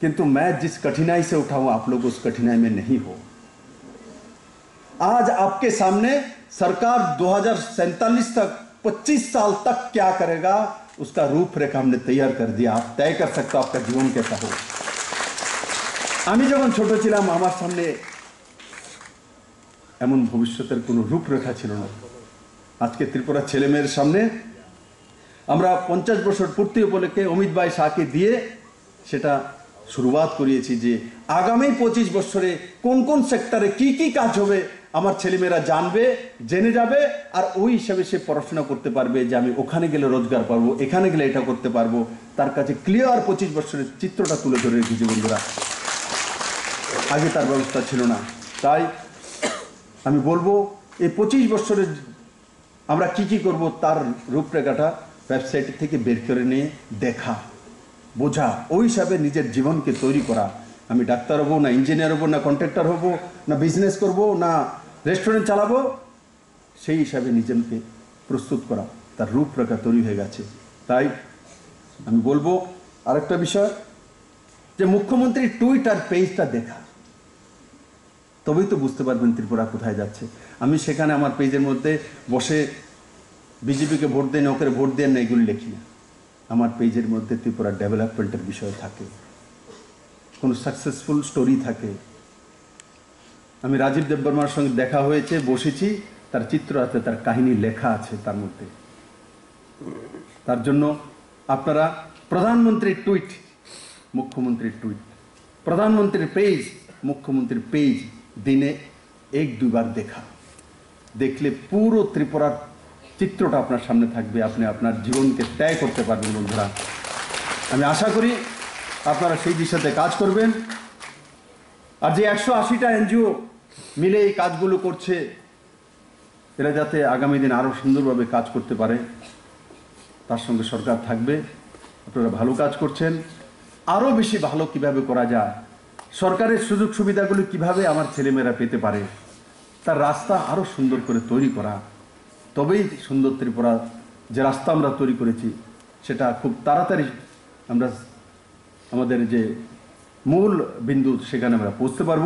किंतु मैं जिस कठिनाई से उठा हूं आप लोग उस कठिनाई में नहीं हो आज आपके सामने सरकार दो तक 25 साल तक क्या करेगा उसका रूपरेखा हमने तैयार कर दिया आप तय कर सकते हो आपका जीवन कैसा हो আমি যখন ছোট ছিলাম আমার সামনে এমন ভবিষ্যতের কোনো রূপরেখা ছিল না আজকে ত্রিপুরা ছেলেমেয়ের সামনে আমরা পঞ্চাশ বছর পূর্তি উপলক্ষে অমিত ভাই শাহকে দিয়ে সেটা শুরুয়াত করিয়েছি যে আগামী পঁচিশ বছরে কোন কোন সেক্টরে কি কি কাজ হবে আমার ছেলেমেয়েরা জানবে, জেনে যাবে, আর ওই হিসাবে সে পড়াশোনা করতে পারবে যে আমি ওখানে গেলে রোজগার পাবো, এখানে গেলে এটা করতে পারব। তার কাছে ক্লিয়ার পঁচিশ বছরের চিত্রটা তুলে ধরে রেখেছি বন্ধুরা। আগে তার ব্যবস্থা ছিল না। তাই আমি বলব, এই পঁচিশ বছরের আমরা কি কি করব তার রূপরেখাটা ওয়েবসাইট থেকে বের করে নিয়ে দেখা। বোঝা ওই হিসাবে নিজের জীবনকে তৈরি করা। আমি ডাক্তার হব, না ইঞ্জিনিয়ার হব, না কন্ট্রাক্টর হব, না বিজনেস করব, না রেস্টুরেন্ট চালাবো, সেই হিসাবে নিজেকে প্রস্তুত করা। তার রূপরেখা তৈরি হয়ে গেছে। তাই আমি বলব আরেকটা বিষয়, যে মুখ্যমন্ত্রী টুইট আর পেজটা দেখা। তবেই তো বুঝতে পারবেন ত্রিপুরা কোথায় যাচ্ছে। আমি সেখানে আমার পেজের মধ্যে বসে বিজেপিকে ভোট দেন, ওকে ভোট দেন না, এগুলি লিখি না। আমার পেজের মধ্যে ত্রিপুরা ডেভেলপমেন্টের বিষয় থাকে। কোনো সাকসেসফুল স্টোরি থাকে। আমি রাজীব দেববর্মার সঙ্গে দেখা হয়েছে, বসেছি, তার চিত্র আছে, তার কাহিনী লেখা আছে তার মধ্যে। তার জন্য আপনারা প্রধানমন্ত্রীর টুইট, মুখ্যমন্ত্রীর টুইট, প্রধানমন্ত্রীর পেজ, মুখ্যমন্ত্রীর পেজ দিনে এক দুবার দেখা। দেখলে পুরো ত্রিপুরার চিত্রটা আপনার সামনে থাকবে, আপনি আপনার জীবনকে ত্যাগ করতে পারবেন বন্ধুরা। আমি আশা করি আপনারা সেই দিশাতে কাজ করবেন। আর যে একশো আশিটা এনজিও মিলে এই কাজগুলো করছে, এরা যাতে আগামী দিন আরও সুন্দরভাবে কাজ করতে পারে, তার সঙ্গে সরকার থাকবে। আপনারা ভালো কাজ করছেন। আরও বেশি ভালো কীভাবে করা যায়, সরকারের সুযোগ সুবিধাগুলো কীভাবে আমার ছেলেমেয়েরা পেতে পারে, তার রাস্তা আরও সুন্দর করে তৈরি করা। তবেই সুন্দর ত্রিপুরা যে রাস্তা আমরা তৈরি করেছি, সেটা খুব তাড়াতাড়ি আমরা আমাদের যে মূল বিন্দু সেখানে আমরা পৌঁছতে পারব।